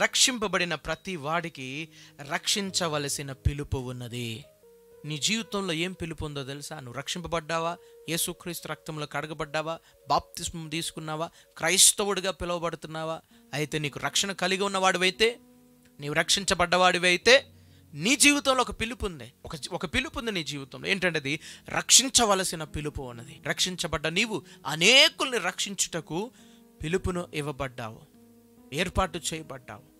రక్షింపబడిన ప్రతి వాడికి రక్షించవలసిన పిలుపు ఉన్నది. నీ జీవితంలో ఏం పిలుపు ఉందో తెలుసా? నువ్వు రక్షింపబడ్డావా? యేసుక్రీస్తు రక్తంలో కడగబడ్డావా? బాప్తిస్మం తీసుకున్నావా? క్రైస్తవుడిగా పిలువబడుతున్నావా? అయితే నీకు రక్షణ కలిగి ఉన్నవాడివైతే నీవు రక్షించబడ్డవాడివైతే నీ జీవితంలో ఒక పిలుపు ఉంది. ఒక ఒక పిలుపు ఉంది నీ జీవితంలో. ఏంటంటే అది రక్షించవలసిన పిలుపు ఉన్నది. రక్షించబడ్డ నీవు అనేకుల్ని రక్షించుటకు పిలుపును ఇవ్వబడ్డావు. ఏర్పాటు చేయబడ్డావు.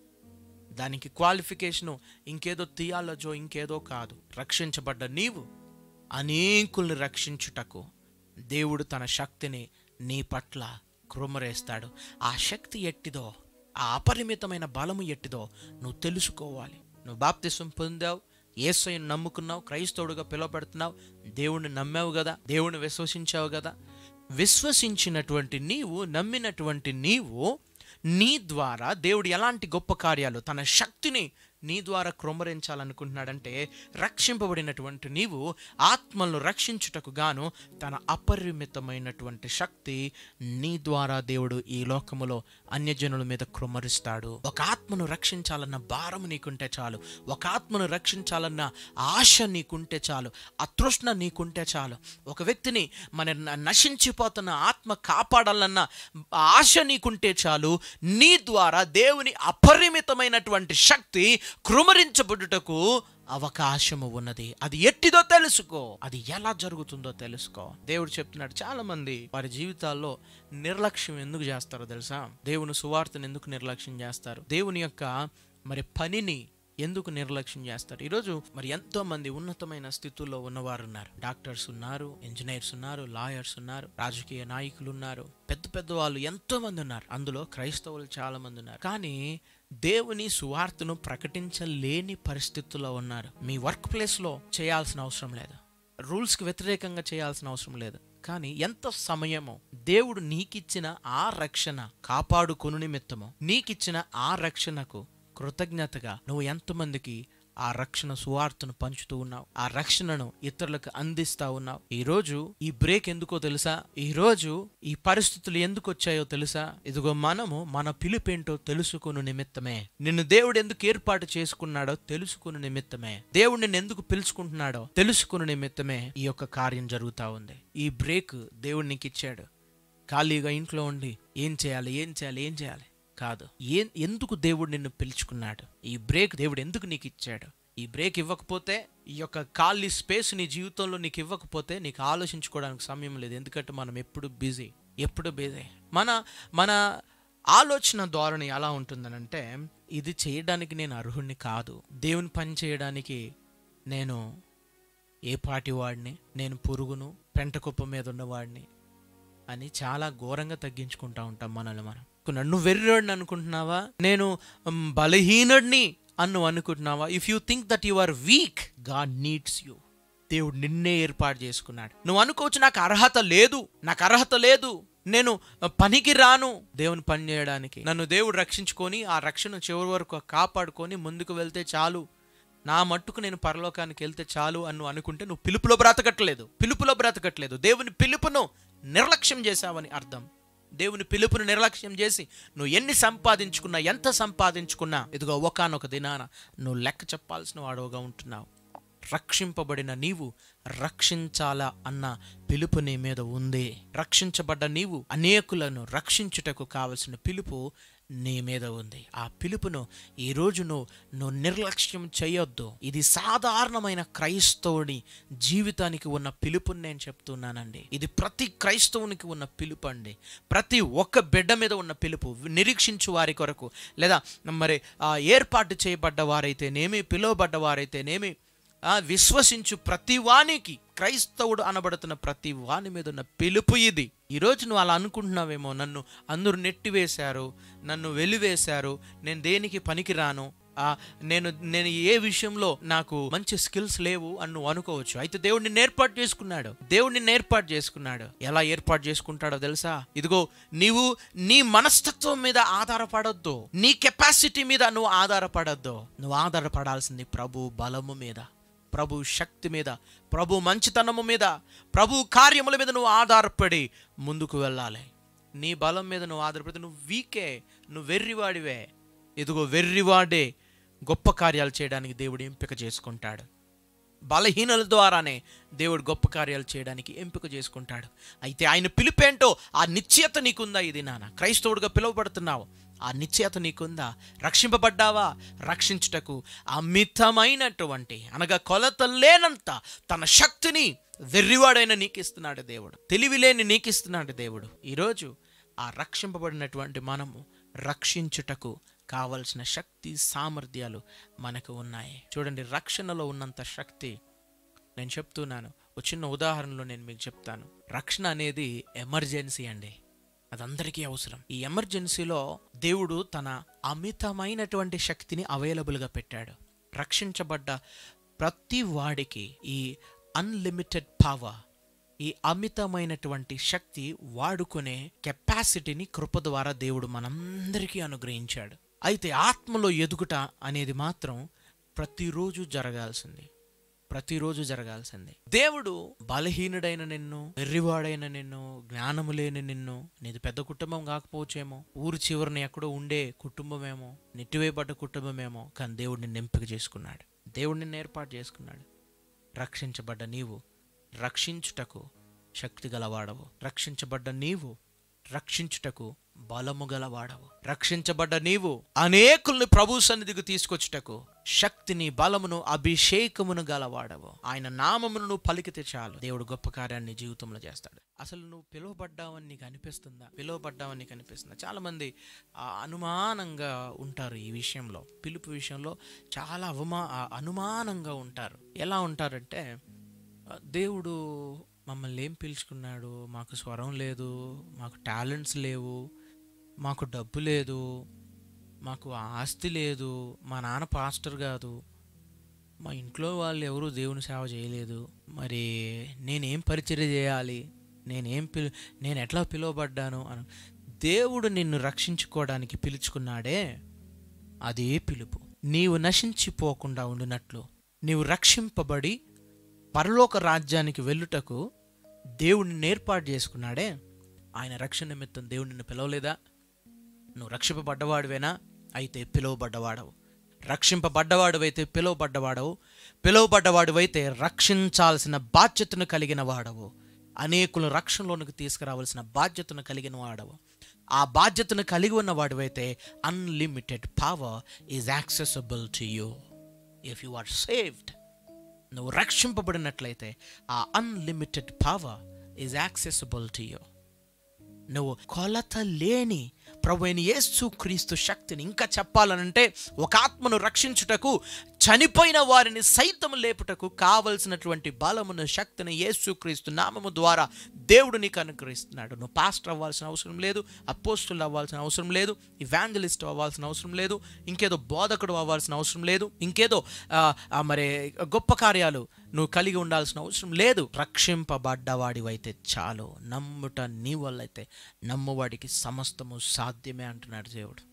దానికి క్వాలిఫికేషను ఇంకేదో థియాలజో ఇంకేదో కాదు. రక్షించబడ్డ నీవు అనేకుల్ని రక్షించుటకు దేవుడు తన శక్తిని నీ పట్ల కృమరేస్తాడు. ఆ శక్తి ఎట్టిదో ఆ అపరిమితమైన బలము ఎట్టిదో నువ్వు తెలుసుకోవాలి. నువ్వు బాప్తిసం పొందావు ఏసయ్యను నమ్ముకున్నావు క్రైస్తవుడుగా పిలువబడుతున్నావు దేవుణ్ణి నమ్మావు కదా దేవుణ్ణి విశ్వసించావు కదా. విశ్వసించినటువంటి నీవు నమ్మినటువంటి నీవు నీ ద్వారా దేవుడు ఎలాంటి గొప్ప కార్యాలు తన శక్తిని నీ ద్వారా క్రొమరించాలనుకుంటున్నాడంటే రక్షింపబడినటువంటి నీవు ఆత్మలను రక్షించుటకు గాను తన అపరిమితమైనటువంటి శక్తి నీ ద్వారా దేవుడు ఈ లోకములో అన్యజనుల మీద క్రొమరిస్తాడు ఒక ఆత్మను రక్షించాలన్న భారం నీకుంటే చాలు. ఒక ఆత్మను రక్షించాలన్న ఆశ నీకుంటే చాలు. అతృష్ణ నీకుంటే చాలు. ఒక వ్యక్తిని మన నశించిపోతున్న ఆత్మ కాపాడాలన్న ఆశ నీకుంటే చాలు. నీ ద్వారా దేవుని అపరిమితమైనటువంటి శక్తి కృమరించబడుటకు అవకాశము ఉన్నది. అది ఎట్టిదో తెలుసుకో. అది ఎలా జరుగుతుందో తెలుసుకో. దేవుడు చెప్తున్నాడు చాలా మంది వారి జీవితాల్లో నిర్లక్ష్యం ఎందుకు చేస్తారో తెలుసా? దేవుని సువార్తను ఎందుకు నిర్లక్ష్యం చేస్తారు? దేవుని యొక్క మరి పనిని ఎందుకు నిర్లక్ష్యం చేస్తారు? ఈరోజు మరి ఎంతో మంది ఉన్నతమైన స్థితుల్లో ఉన్నవారు ఉన్నారు. డాక్టర్స్ ఉన్నారు ఇంజనీర్స్ ఉన్నారు లాయర్స్ ఉన్నారు రాజకీయ నాయకులు ఉన్నారు. పెద్ద పెద్ద వాళ్ళు ఎంతో మంది ఉన్నారు. అందులో క్రైస్తవులు చాలా మంది ఉన్నారు. కానీ దేవుని సువార్తను ప్రకటించలేని పరిస్థితుల్లో ఉన్నారు. మీ వర్క్ ప్లేస్లో చేయాల్సిన అవసరం లేదు. రూల్స్కి వ్యతిరేకంగా చేయాల్సిన అవసరం లేదు. కానీ ఎంత సమయమో దేవుడు నీకిచ్చిన ఆ రక్షణ కాపాడుకొను నిమిత్తము నీకిచ్చిన ఆ రక్షణకు కృతజ్ఞతగా నువ్వు ఎంతమందికి ఆ రక్షణ సువార్తను పంచుతూ ఉన్నావు. ఆ రక్షణను ఇతరులకు అందిస్తా ఉన్నావు. ఈ రోజు ఈ బ్రేక్ ఎందుకో తెలుసా? ఈ రోజు ఈ పరిస్థితులు ఎందుకు వచ్చాయో తెలుసా? ఇదిగో మనము మన పిలుపేంటో తెలుసుకుని నిమిత్తమే. నిన్ను దేవుడు ఎందుకు ఏర్పాటు చేసుకున్నాడో తెలుసుకుని నిమిత్తమే. దేవుడు నిన్ను ఎందుకు పిలుచుకుంటున్నాడో తెలుసుకుని నిమిత్తమే ఈ యొక్క కార్యం జరుగుతూ ఉంది. ఈ బ్రేక్ దేవుడు నీకు ఇచ్చాడు ఖాళీగా ఇంట్లో ఉండి ఏం చేయాలి? ఏం చేయాలి? ఏం చేయాలి? కాదు. ఏ ఎందుకు దేవుడు నిన్ను పిలుచుకున్నాడు? ఈ బ్రేక్ దేవుడు ఎందుకు నీకు ఇచ్చాడు? ఈ బ్రేక్ ఇవ్వకపోతే ఈ యొక్క ఖాళీ స్పేస్ నీ జీవితంలో నీకు ఇవ్వకపోతే నీకు ఆలోచించుకోవడానికి సమయం లేదు. ఎందుకంటే మనం ఎప్పుడు బిజీ ఎప్పుడు బిజీ. మన మన ఆలోచన ధోరణి ఎలా ఉంటుందనంటే ఇది చేయడానికి నేను అర్హుణ్ణి కాదు. దేవుని పని చేయడానికి నేను ఏ పాటి వాడిని? నేను పురుగును పెంటకుప్ప మీద ఉన్నవాడిని అని చాలా ఘోరంగా తగ్గించుకుంటా ఉంటాం మనల్ని మనం. అనుకున్నాడు. నువ్వు వెర్రాడిని అనుకుంటున్నావా? నేను బలహీనుడిని అని నువ్వు అనుకుంటున్నావా? If you think that you are weak God needs you దేవుడు నిన్నే ఏర్పాటు చేసుకున్నాడు. నువ్వు అనుకోవచ్చు నాకు అర్హత లేదు. నాకు అర్హత లేదు. నేను పనికి రాను. దేవుని పని చేయడానికి నన్ను దేవుడు రక్షించుకొని ఆ రక్షణ చివరి వరకు కాపాడుకొని ముందుకు వెళ్తే చాలు. నా మట్టుకు నేను పరలోకానికి వెళ్తే చాలు అన్ను అనుకుంటే నువ్వు పిలుపులో బ్రతకట్లేదు. పిలుపులో బ్రతకట్లేదు. దేవుని పిలుపును నిర్లక్ష్యం చేశావని అర్థం. దేవుని పిలుపును నిర్లక్ష్యం చేసి నువ్వు ఎన్ని సంపాదించుకున్నా ఎంత సంపాదించుకున్నా ఇదిగో ఒకానొక దినాన నువ్వు లెక్క చెప్పాల్సిన వాడవుగా ఉంటున్నావు. రక్షింపబడిన నీవు రక్షించాలా అన్న పిలుపు నీ మీద ఉంది. రక్షించబడ్డ నీవు అనేకులను రక్షించుటకు కావలసిన పిలుపు నీ మీద ఉంది. ఆ పిలుపును ఈ నువ్వు నువ్వు నిర్లక్ష్యం చేయొద్దు. ఇది సాధారణమైన క్రైస్తవుని జీవితానికి ఉన్న పిలుపుని నేను చెప్తున్నానండి. ఇది ప్రతి క్రైస్తవునికి ఉన్న పిలుపు అండి. ప్రతి ఒక్క బిడ్డ మీద ఉన్న పిలుపు. నిరీక్షించు వారి కొరకు. లేదా మరి ఏర్పాటు చేయబడ్డ వారైతేనేమి పిలువబడ్డ వారైతేనేమి విశ్వసించు ప్రతి వానికి. క్రైస్తవుడు అనబడుతున్న ప్రతి వాని మీద ఉన్న పిలుపు ఇది. ఈరోజు నువ్వు అలా అనుకుంటున్నావేమో. నన్ను అందరూ నెట్టివేశారు నన్ను వెలివేశారు నేను దేనికి పనికిరాను? నేను నేను ఏ విషయంలో నాకు మంచి స్కిల్స్ లేవు అని నువ్వు అనుకోవచ్చు. అయితే దేవుడిని ఏర్పాటు చేసుకున్నాడు. దేవుడిని ఏర్పాటు చేసుకున్నాడు. ఎలా ఏర్పాటు చేసుకుంటాడో తెలుసా? ఇదిగో నీవు నీ మనస్తత్వం మీద ఆధారపడొద్దు. నీ కెపాసిటీ మీద నువ్వు ఆధారపడొద్దు. నువ్వు ఆధారపడాల్సింది ప్రభు బలము మీద. ప్రభు శక్తి మీద ప్రభు మంచితనము మీద ప్రభు కార్యముల మీద నువ్వు ఆధారపడి ముందుకు వెళ్ళాలి. నీ బలం మీద నువ్వు ఆధారపడి నువ్వు వీకే నువ్వు వెర్రివాడివే. ఇదిగో వెర్రివాడే గొప్ప కార్యాలు చేయడానికి దేవుడు ఎంపిక చేసుకుంటాడు. బలహీనల ద్వారానే దేవుడు గొప్ప కార్యాలు చేయడానికి ఎంపిక చేసుకుంటాడు. అయితే ఆయన పిలిపేంటో ఆ నిశ్చయత నీకుందా ఇది నాన్న క్రైస్తవుడిగా పిలువబడుతున్నావు. ఆ నిశ్చయత నీకుందా? రక్షింపబడ్డావా? రక్షించుటకు అమితమైనటువంటి అనగా కొలత లేనంత తన శక్తిని వెర్రివాడైన నీకిస్తున్నాడు దేవుడు. తెలివిలేని నీకిస్తున్నాడు దేవుడు. ఈరోజు ఆ రక్షింపబడినటువంటి మనము రక్షించుటకు కావలసిన శక్తి సామర్థ్యాలు మనకు ఉన్నాయి. చూడండి రక్షణలో ఉన్నంత శక్తి. నేను చెప్తున్నాను ఒక చిన్న ఉదాహరణలో నేను మీకు చెప్తాను. రక్షణ అనేది ఎమర్జెన్సీ అండి. అది అందరికీ అవసరం. ఈ ఎమర్జెన్సీలో దేవుడు తన అమితమైనటువంటి శక్తిని అవైలబుల్గా పెట్టాడు. రక్షించబడ్డ ప్రతి వాడికి ఈ అన్లిమిటెడ్ పవర్ ఈ అమితమైనటువంటి శక్తి వాడుకునే కెపాసిటీని కృప ద్వారా దేవుడు మనందరికీ అనుగ్రహించాడు. అయితే ఆత్మలో ఎదుగుట అనేది మాత్రం ప్రతిరోజు జరగాల్సింది. ప్రతిరోజు జరగాల్సిందే. దేవుడు బలహీనుడైన నిన్ను వెర్రివాడైన నిన్ను జ్ఞానము లేని నిన్ను నీది పెద్ద కుటుంబం కాకపోవచ్చేమో ఊరు చివరిన ఎక్కడో ఉండే కుటుంబమేమో నెట్టివేయబడ్డ కుటుంబమేమో కానీ దేవుడు నిన్ను ఎంపిక చేసుకున్నాడు. దేవుడు నిన్ను ఏర్పాటు చేసుకున్నాడు. రక్షించబడ్డ నీవు రక్షించుటకు శక్తి గలవాడవు. రక్షించబడ్డ నీవు రక్షించుటకు బలము గలవాడవు. రక్షించబడ్డ నీవు అనేకుల్ని ప్రభు సన్నిధికి తీసుకొచ్చుటకు శక్తిని బలమును అభిషేకమును గలవాడవు. ఆయన నామమును నువ్వు పలికితే చాలు. దేవుడు గొప్ప కార్యాన్ని జీవితంలో చేస్తాడు. అసలు నువ్వు పిలువబడ్డావని నీకు అనిపిస్తుందా? పిలువబడ్డావని నీకు అనిపిస్తుందా? చాలామంది అనుమానంగా ఉంటారు ఈ విషయంలో. పిలుపు విషయంలో చాలా అవమా అనుమానంగా ఉంటారు. ఎలా ఉంటారంటే దేవుడు మమ్మల్ని ఏం పిలుచుకున్నాడు? మాకు స్వరం లేదు మాకు టాలెంట్స్ లేవు మాకు డబ్బు లేదు మాకు ఆస్తి లేదు మా నాన్న పాస్టర్ కాదు మా ఇంట్లో వాళ్ళు ఎవరూ దేవుని సేవ చేయలేదు. మరి నేనేం పరిచర్య చేయాలి? నేనేం పిలు నేను ఎట్లా పిలువబడ్డాను? అని దేవుడు నిన్ను రక్షించుకోవడానికి పిలుచుకున్నాడే అదే పిలుపు. నీవు నశించిపోకుండా ఉండినట్లు. నీవు రక్షింపబడి పరలోక రాజ్యానికి వెళ్ళుటకు దేవుడిని ఏర్పాటు చేసుకున్నాడే. ఆయన రక్షణ నిమిత్తం దేవుడు నిన్ను పిలవలేదా? నువ్వు రక్షింపబడ్డవాడివేనా? అయితే పిలువబడ్డవాడవు. రక్షింపబడ్డవాడువైతే పిలువబడ్డవాడవు. పిలువబడ్డవాడువైతే రక్షించాల్సిన బాధ్యతను కలిగిన వాడవు అనేకులు రక్షణలోనికి తీసుకురావాల్సిన బాధ్యతను కలిగిన వాడవు ఆ బాధ్యతను కలిగి ఉన్న వాడివైతే unlimited power is accessible to you if you are saved నువ్వు రక్షింపబడినట్లయితే ఆ unlimited power is accessible to you నువ్వు కొలత లేని ప్రభు అయిన యేసు క్రీస్తు శక్తిని ఇంకా చెప్పాలనంటే ఒక ఆత్మను రక్షించుటకు చనిపోయిన వారిని సైతం లేపుటకు కావలసినటువంటి బలమును శక్తిని యేసుక్రీస్తు నామము ద్వారా దేవుడు నీకు అనుగ్రహిస్తున్నాడు నువ్వు పాస్టర్ అవ్వాల్సిన అవసరం లేదు అపోస్టులు అవ్వాల్సిన అవసరం లేదు ఇవాంజలిస్ట్ అవ్వాల్సిన అవసరం లేదు ఇంకేదో బోధకుడు అవ్వాల్సిన అవసరం లేదు ఇంకేదో మరి గొప్ప కార్యాలు నువ్వు కలిగి ఉండాల్సిన అవసరం లేదు. రక్షింపబడ్డవాడివైతే చాలు. నమ్ముట నీ వల్లైతే నమ్మువాడికి సమస్తము సాధ్యమే అంటున్నాడు దేవుడు.